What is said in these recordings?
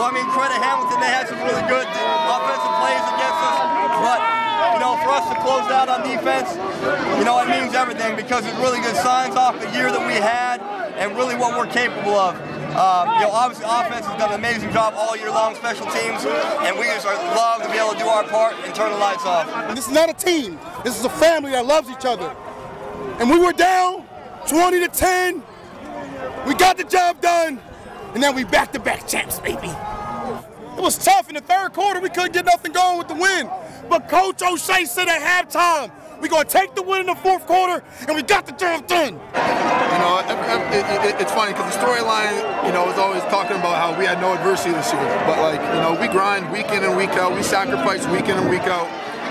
Well, I mean, credit Hamilton. They had some really good offensive plays against us, but you know, for us to close out on defense, you know, it means everything because it's really good signs off the year that we had and really what we're capable of. Uh, you know, obviously, offense has done an amazing job all year long, special teams, and we just love to be able to do our part and turn the lights off. This is not a team. This is a family that loves each other. And we were down 20 to 10. We got the job done, and now we back-to-back champs, baby. It was tough in the third quarter. We couldn't get nothing going with the win. But Coach O'Shea said at halftime, we're going to take the win in the fourth quarter, and we got the job done. You know, it, it, it's funny because the storyline, you know, is always talking about how we had no adversity this year. But, like, you know, we grind week in and week out. We sacrifice week in and week out.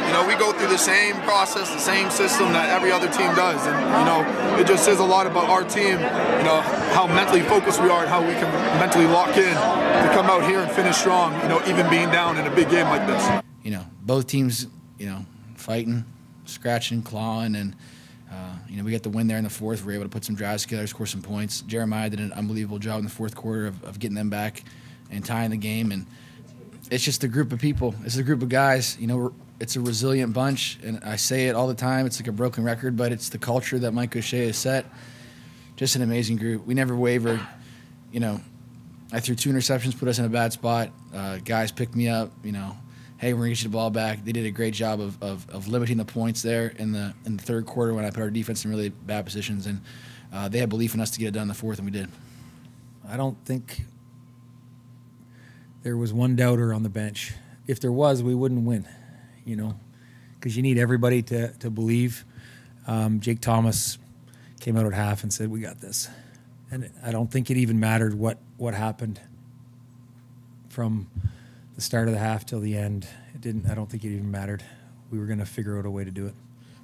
You know, we go through the same process, the same system that every other team does. And, you know, it just says a lot about our team, you know, how mentally focused we are and how we can mentally lock in to come out here and finish strong, you know, even being down in a big game like this. You know, both teams, you know, fighting, scratching, clawing, and uh, you know we got the win there in the fourth. We were able to put some drives together, score some points. Jeremiah did an unbelievable job in the fourth quarter of, of getting them back and tying the game. And it's just a group of people. It's a group of guys. You know, it's a resilient bunch, and I say it all the time. It's like a broken record, but it's the culture that Mike O'Shea has set. Just an amazing group. We never wavered. You know, I threw two interceptions, put us in a bad spot. Uh, guys picked me up. You know, hey, we're gonna get you the ball back. They did a great job of, of, of, limiting the points there in the in the third quarter when I put our defense in really bad positions, and uh, they had belief in us to get it done in the fourth, and we did. I don't think there was one doubter on the bench. If there was, we wouldn't win, you know, because you need everybody to to believe. Um, Jake Thomas came out at half and said, "We got this," and I don't think it even mattered what what happened from the start of the half till the end. It didn't. I don't think it even mattered. We were going to figure out a way to do it.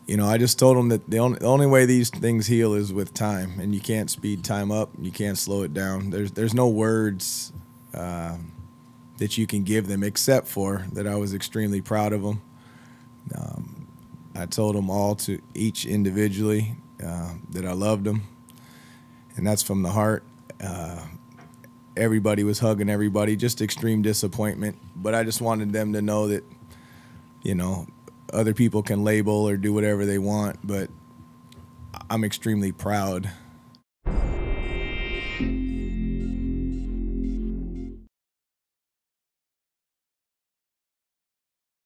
You know, I just told them that the only, the only way these things heal is with time, and you can't speed time up. You can't slow it down. There's there's no words uh, that you can give them except for that I was extremely proud of them. Um, I told them all to each individually uh, that I loved them, and that's from the heart. Uh, everybody was hugging everybody, just extreme disappointment. But I just wanted them to know that, you know, other people can label or do whatever they want, but I'm extremely proud